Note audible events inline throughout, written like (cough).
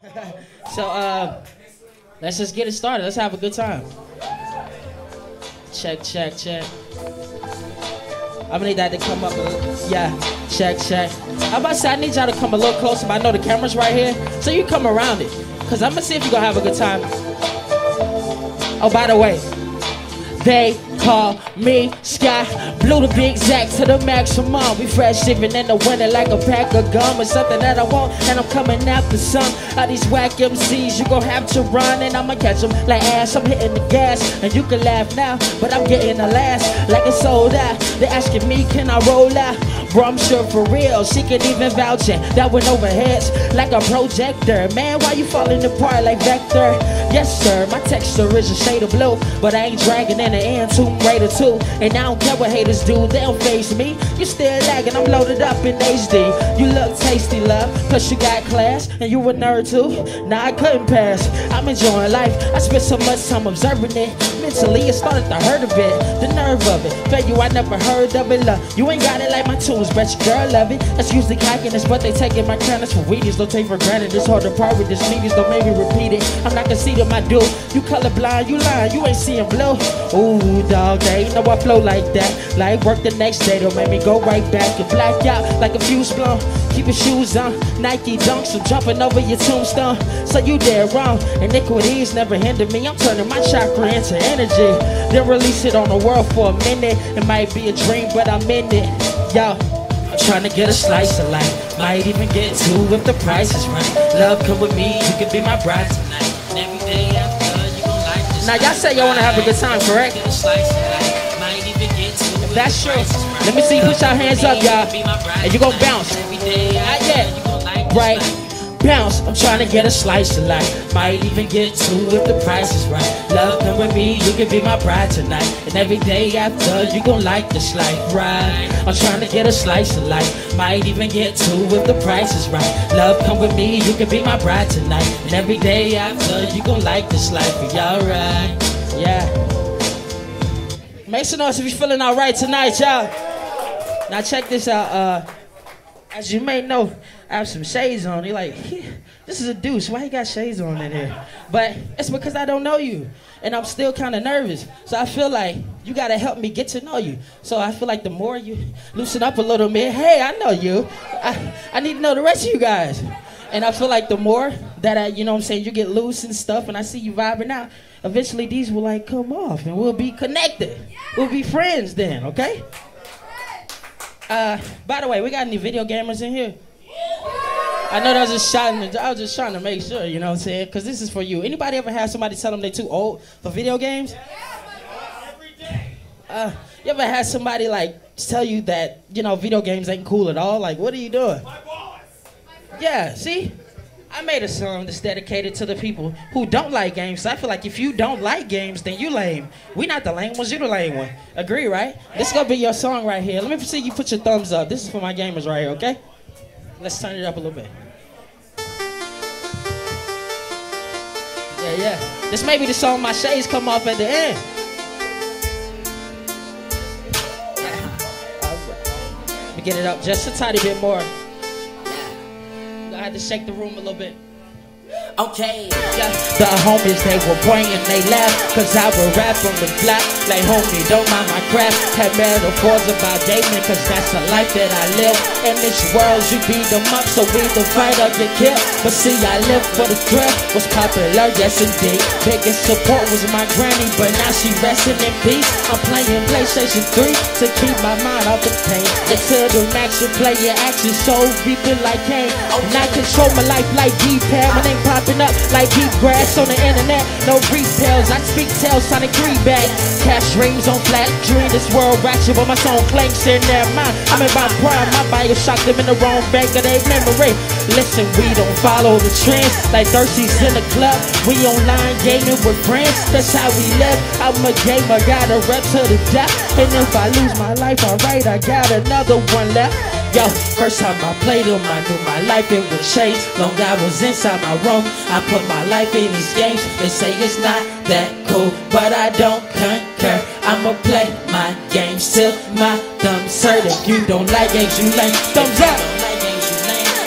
(laughs) so uh, let's just get it started. Let's have a good time. Check, check, check. I'm gonna need that to come up. A. Yeah, check, check. I'm about to say I need y'all to come a little closer, but I know the camera's right here, so you come around it. Cause I'm gonna see if you're gonna have a good time. Oh, by the way, they call me Sky. Blew the big Zack to the maximum. We fresh even in the winter like a pack of gum. It's something that I want, and I'm coming after some of these whack MCs. You gon' have to run, and I'ma catch them like ass. I'm hitting the gas, and you can laugh now, but I'm getting the last like it's sold out. They asking me, can I roll out? Bro, I'm sure for real, she can even vouch it. That went over heads like a projector. Man, why you falling apart like Vector? Yes, sir, my texture is a shade of blue, but I ain't dragging in the end, Tomb Raider 2. And I don't care what haters do, they don't face me. You still lagging, I'm loaded up in HD. You look tasty, love, plus you got class, and you a nerd too. Nah, I couldn't pass. I'm enjoying life, I spent so much time observing it. Mentally, it started to hurt a bit. The nerve of it, bet you I never heard of it. Love, you ain't got it like my tunes, bet your girl love it. That's usually cockiness, but they taking my kindness for weakness. Don't take for granted. It's hard to part with this niggas, don't make me repeat it. I'm not conceited, my dude. You colorblind, you lying, you ain't seeing blue. Ooh, dog, they know I flow like that. Like work the next day, don't make me go right back and black out like a fuse blown. Keep your shoes on, Nike dunks, I'm jumping over your tombstone. So you dead wrong. Iniquities never hinder me. I'm turning my chakra into energy. Then release it on the world for a minute. It might be a dream, but I'm in it. Yo. I'm trying to get a slice of life. Might even get two if the price is right. Love, come with me, you can be my bride tonight. And every day after, you gon' like this. Now, y'all say y'all wanna have a good time, correct? Get a slice of life. Might even get two if That's true. price is right. Let me see, put your hands up, y'all. Be my bride And you gon' bounce. Right. Bounce, I'm trying to get a slice of life. Might even get two if the price is right. Love, come with me, you can be my bride tonight. And every day after, you gon' like this life, right? I'm trying to get a slice of life. Might even get two if the price is right. Love, come with me, you can be my bride tonight. And every day after, you gon' like this life, y'all right? Yeah. Make some noise if you're feeling alright tonight, y'all. Now check this out. Uh, as you may know, I have some shades on. You're like, this is a deuce. Why you got shades on in here? But it's because I don't know you. And I'm still kind of nervous. So I feel like you got to help me get to know you. So I feel like the more you loosen up a little bit, hey, I know you. I, I need to know the rest of you guys. And I feel like the more that I, you know what I'm saying, you get loose and stuff, and I see you vibing out, eventually these will like come off and we'll be connected. We'll be friends then, okay? Uh, by the way, we got any video gamers in here? I know that was just shot in the, I was just trying to make sure, you know what I'm saying? Because this is for you. Anybody ever had somebody tell them they're too old for video games? Uh, you ever had somebody like tell you that, you know, video games ain't cool at all? Like, what are you doing? Yeah, see? I made a song that's dedicated to the people who don't like games. So I feel like if you don't like games, then you lame. We not the lame ones, you the lame one. Agree, right? This gonna be your song right here. Let me see you put your thumbs up. This is for my gamers right here, okay? Let's turn it up a little bit. Yeah, yeah. This may be the song my shades come off at the end. Let me get it up just a tiny bit more. Had to shake the room a little bit. Okay. Yeah. The homies, they were pointing, they laughed, cause I would rap on the block. Like, homie, don't mind my craft. Had metaphors about gaming, cause that's the life that I live. In this world, you beat them up, so we the fight or get killed. But see, I live for the thrill, was popular, yes indeed. Biggest support was my granny, but now she resting in peace. I'm playing PlayStation 3 to keep my mind off the pain. Until the max, you play your action, so beeping like Kane. And I control my life like D-pad, my name up like deep grass on the internet. No retails, I speak tales, Sonic 3 back. Cash rings on flat, dream this world ratchet, but my song clanks in their mind. I'm in my prime, my bio shocked them in the wrong bank of their memory. Listen, we don't follow the trends like Thirsties in the club. We online gaming with friends, that's how we live. I'm a gamer, got a rep to the death. And if I lose my life, alright, I got another one left. Yo, first time I played them, I knew my life it would change. Long I was inside my room, I put my life in these games. They say it's not that cool, but I don't concur. I'ma play my games till my thumbs hurt. If you don't like games, you lame. Thumbs up.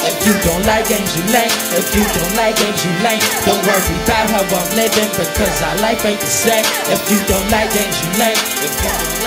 If you don't like games, you lame. If you don't like games, you lame. Don't worry about how I'm living because our life ain't the same. If you don't like games, you lame.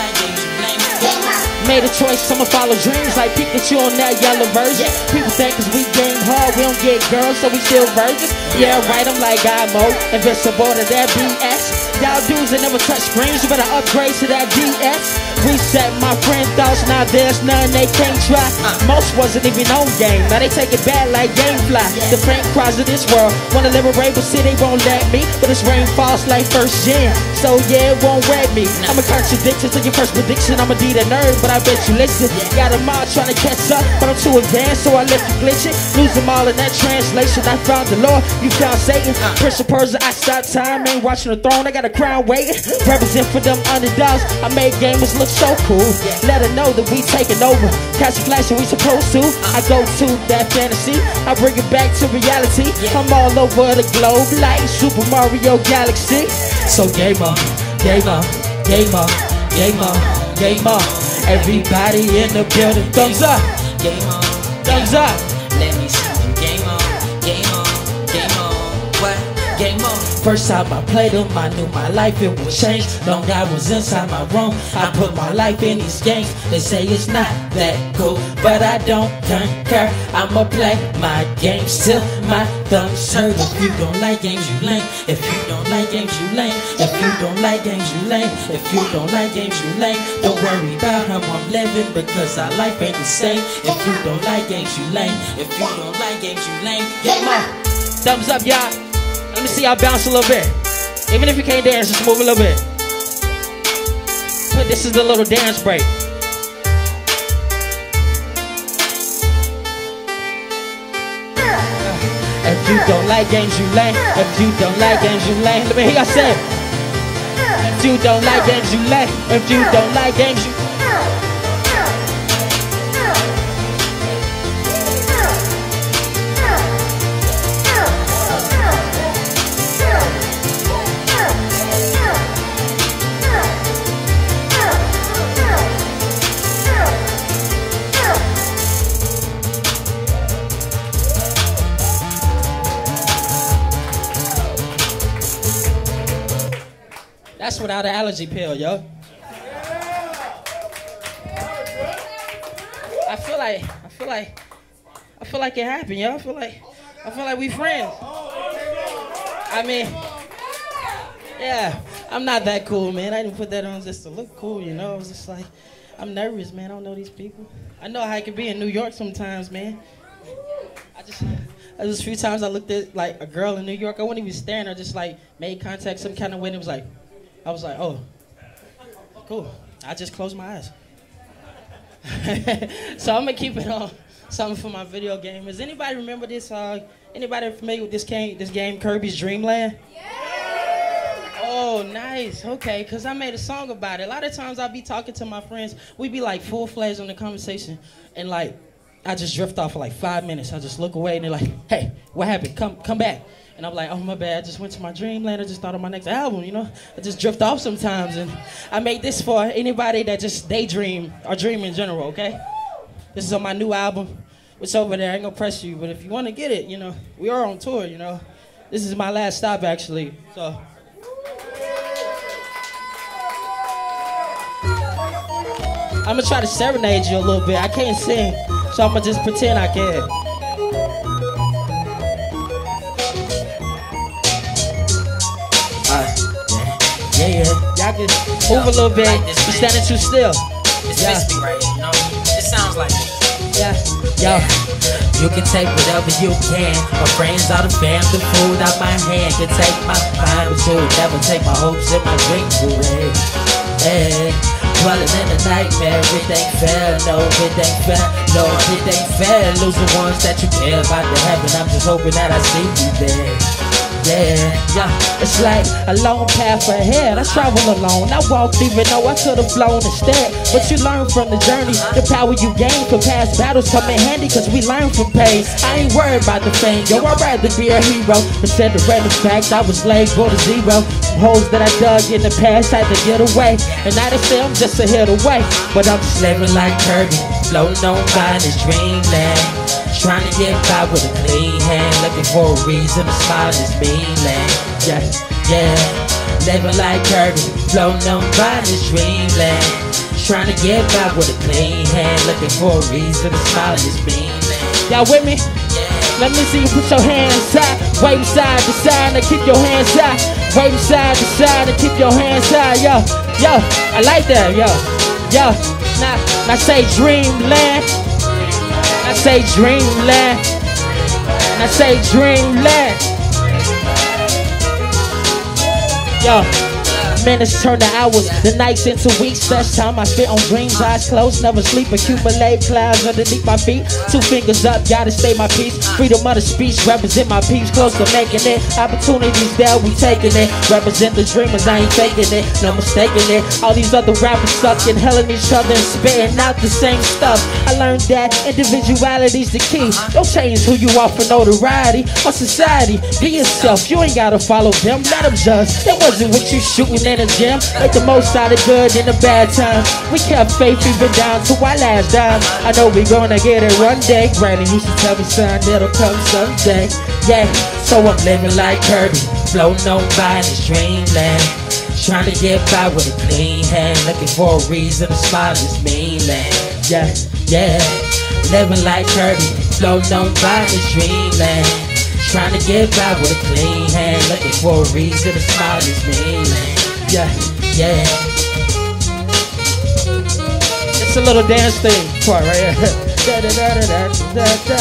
Made a choice, I'ma follow dreams like Pikachu on that yellow version. People think cause we game hard, we don't get girls, so we still virgins. Yeah, right, I'm like God mode, invincible to that BS. Y'all dudes that never touch screens, you better upgrade to that DS. Reset my friend thoughts, now there's none they can't try. Most wasn't even on game, now they take it bad like Gamefly. The Frank cries of this world, wanna liberate, but see they won't let me. But it's rain falls like first gen, so yeah, it won't wet me. I'm a contradiction to your first prediction, I'm a D the nerd, but bet you listen. Got a all trying to catch up, but I'm too advanced, so I left you glitching. Lose them all in that translation. I found the Lord, you found Satan. Of Persia, I stopped time, ain't watching the throne, I got a crown waiting. Represent for them underdogs. I made gamers look so cool. Let her know that we taking over. Catch a flash and we supposed to. I go to that fantasy. I bring it back to reality. I'm all over the globe like Super Mario Galaxy. So game on, game on, game on, game on, game on. Everybody in the building, thumbs up. Thumbs up. First time I played them, I knew my life it would change. Long I was inside my room, I put my life in these games. They say it's not that cool, but I don't concur. I'ma play my games till my thumbs hurt. If you don't like games, you lame. If you don't like games, you lame. If you don't like games, you lame. If you don't like games, you lame. Don't worry about how I'm living because our life ain't the same. If you don't like games, you lame. If you don't like games, you lame. Game on. Thumbs up, y'all. Let me see y'all bounce a little bit. Even if you can't dance, just move a little bit. But this is the little dance break. If you don't like games, you. If you don't like games, you. Let me hear y'all say. If you don't like games, you. If you don't like games, you That's without an allergy pill, yo. I feel like I feel like I feel like it happened, yo. I feel like I feel like we friends. I mean, yeah, I'm not that cool, man. I didn't put that on just to look cool, you know. I was just like, I'm nervous, man. I don't know these people. I know how it can be in New York sometimes, man. I just, I just a few times I looked at like a girl in New York. I wasn't even staring. I just like made contact some kind of way. And it was like, I was like, oh, cool. I just closed my eyes. (laughs) so I'm gonna keep it on something for my video game. Does anybody remember this? Uh, anybody familiar with this game? This game, Kirby's Dream Land? Oh, nice. Okay, cause I made a song about it. A lot of times I'll be talking to my friends. We'd be like full fledged on the conversation, and like I just drift off for like five minutes. I just look away, and they're like, "Hey, what happened? Come, come back." And I'm like, "Oh my bad. I just went to my dreamland. I just thought of my next album. You know, I just drift off sometimes." And I made this for anybody that just daydream or dream in general. Okay, this is on my new album. It's over there. I ain't gonna press you, but if you want to get it, you know, we are on tour. You know, this is my last stop actually. So. I'm gonna try to serenade you a little bit. I can't sing, so I'm gonna just pretend I can. Y'all can move a little bit. You're standing too still. It's Yeah. crispy right here, you know? It sounds like it. Yeah, yo. You can take whatever you can. My friends are the fam, the food out my hand. Can take my mind, but you never take my hopes and my dreams away. Hey, dwelling in a nightmare, it ain't fair. No, it ain't fair. No, it ain't fair. The ones that you care about to heaven. I'm just hoping that I see you there. It's like a long path ahead. I travel alone. I walked even though I could have flown instead. But you learn from the journey. The power you gain from past battles come in handy cause we learn from pain. I ain't worried about the fame, yo. I'd rather be a hero. Instead of random facts, I was labeled a zero. Holes that I dug in the past had to get away. And now they say I'm just a hit away. But I'm just living like Kirby, floating on by this dreamland. Trying to get by with a clean hand, looking for a reason to smile in this mean land. Yeah, yeah. Living like Kirby, floating on by this dreamland. Trying to get by with a clean hand, looking for a reason to smile in this mean land. Y'all with me? Let me see you put your hands high. Wave side to side and keep your hands high. Wave side to side and keep your hands high. Yo, yo, I like that. Yo, yo. Now, now say dreamland. Now say dreamland. And I say dreamland. Yo. Minutes turn to hours, the nights into weeks. Less time I spent on dreams, eyes closed, never sleep. Accumulate clouds underneath my feet. Two fingers up, gotta stay my peace. Freedom of the speech, represent my peace, close to making it. Opportunities there, we taking it. Represent the dreamers, I ain't faking it, no mistaking it. All these other rappers sucking, helling each other and spitting out the same stuff. I learned that individuality's the key. Don't change who you are for notoriety or society. Be yourself, you ain't gotta follow them, let them judge. That wasn't what you shooting in a gym. Make the most out of good in the bad times. We kept faith even down to our last dime. I know we gonna get it one day. Granny used to tell me, son, it'll come someday. Yeah, so I'm living like Kirby, floating on by this dreamland. Trying to get by with a clean hand, looking for a reason to smile this mainland. Yeah, yeah, living like Kirby, floating on by this dreamland. Trying to get by with a clean hand, looking for a reason to smile this mainland. Yeah, yeah. It's a little dance thing part right here. Da, da, da, da, da, da.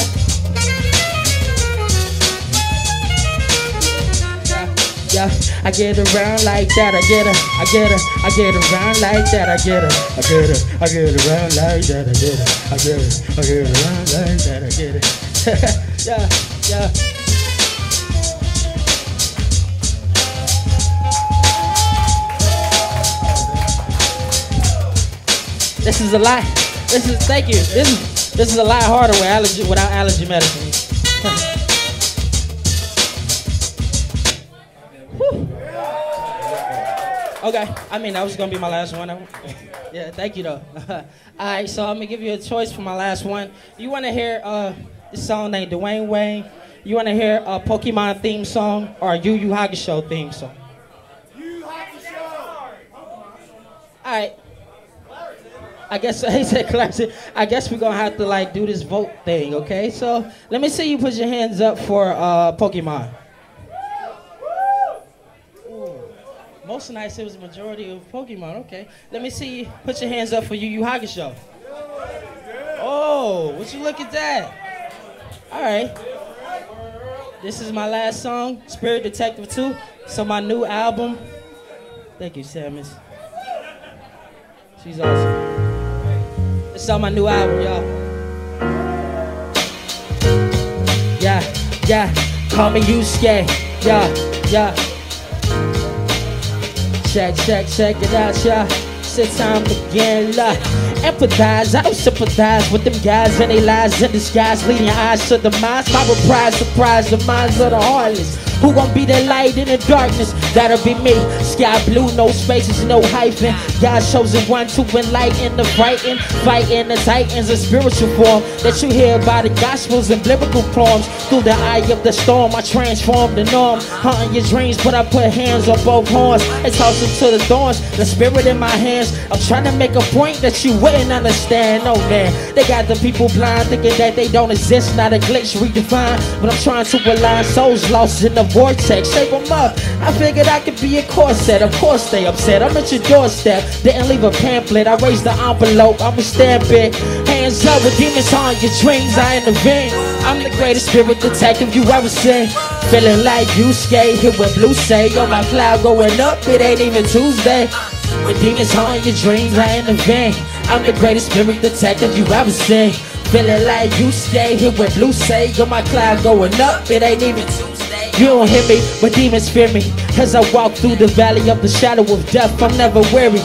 Yeah, I get around like that. I get her, I get her, I get around like that. I get her, I get her, I get around like that. I get her, I get her, I get around like that. I get it. yeah, yeah. This is a lot. This is thank you. This is this is a lot harder with allergy without allergy medicine. Okay, I mean that was gonna be my last one. Yeah, thank you though. (laughs) All right, so I'm gonna give you a choice for my last one. You wanna hear uh, this song named Dwayne Wayne? You wanna hear a Pokemon theme song or a Yu Yu Hakusho theme song? Yu Haga Show! All right. I guess (laughs) he said classic. I guess we're gonna have to like do this vote thing, okay? So let me see you put your hands up for uh, Pokemon. Most nights it was a majority of Pokemon. Okay, let me see you put your hands up for Yu Yu Hakusho. Oh, would you look at that? All right. This is my last song, Spirit Detective 2. So my new album. Thank you, Samus. She's awesome. It's on my new album, y'all. Yeah, yeah. Call me Yusuke. Yeah, yeah. Check, check, check it out, y'all. Sit time again, look. Empathize, I don't sympathize with them guys and they lies in disguise, leading eyes to the minds. My reprise, surprise, the minds of the heartless. Who gon' be the light in the darkness? That'll be me. SkyBlew, no spaces, no hyphen. God's chosen one to enlighten the frightened, fighting the titans in spiritual form that you hear by the gospels and biblical poems. Through the eye of the storm, I transform the norm. Hunting your dreams, but I put hands on both horns toss them to the thorns. The spirit in my hands. I'm trying to make a point that you wouldn't understand. Oh man, they got the people blind, thinking that they don't exist. Not a glitch redefined, but I'm trying to align souls lost in the vortex. Save them up. I figured I could be a corset. Of course they upset. I'm at your doorstep. Didn't leave a pamphlet. I raised the envelope. I'ma stamp it. Hands up with demons on your dreams. I intervene. I'm the greatest spirit detective you ever seen. Feeling like you skate here with blue say. Yo, my cloud going up. It ain't even Tuesday. With demons haunt your dreams, I intervene. I'm the greatest spirit detective you ever seen. Feeling like you stay here with blue say. Yo, my cloud going up. It ain't even Tuesday. You don't hear me, but demons fear me. As I walk through the valley of the shadow of death, I'm never weary.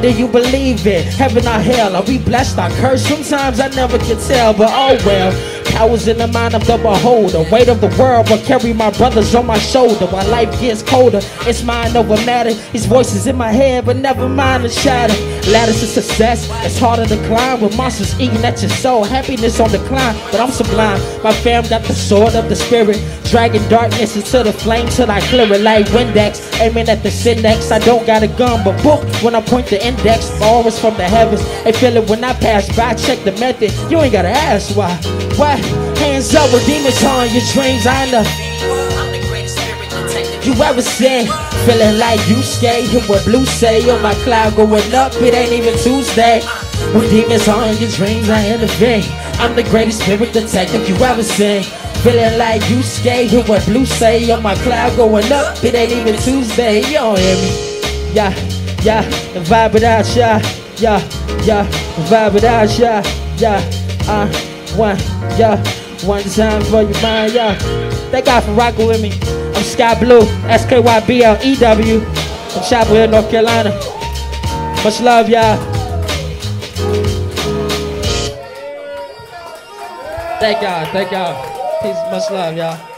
Do you believe in? Heaven or hell? Are we blessed or cursed? Sometimes I never can tell, but oh well. Powers in the mind of the beholder. Weight of the world will carry my brothers on my shoulder. While life gets colder, it's mind over matter. His voices in my head, but never mind the shadow. Ladders to success, it's harder to climb with monsters eating at your soul. Happiness on decline, but I'm sublime. My fam got the sword of the spirit, dragging darkness into the flame till I clear it like Windex. Aiming at the syntax, I don't got a gun, but book when I point the index. Auras from the heavens, they feel it when I pass by. Check the method, you ain't gotta ask why. Why? Hands up demons on your dreams, I know. You ever seen feeling like you scared? Hear what blue say on my cloud going up, it ain't even Tuesday. With demons on your dreams, I elevate. I'm the greatest spirit detective you ever seen. Feeling like you scared, hear what blue say on my cloud going up, it ain't even Tuesday. You don't hear me? Yeah, yeah, the vibe it out, yeah, yeah, yeah, vibe it out, yeah, yeah, uh, one, yeah, one time for your mind, yeah. Thank God for rocking with me. I'm SkyBlew, S-K-Y-B-L-E-W from Chapel Hill, North Carolina. Much love, y'all. Thank God, thank God. Peace, much love, y'all.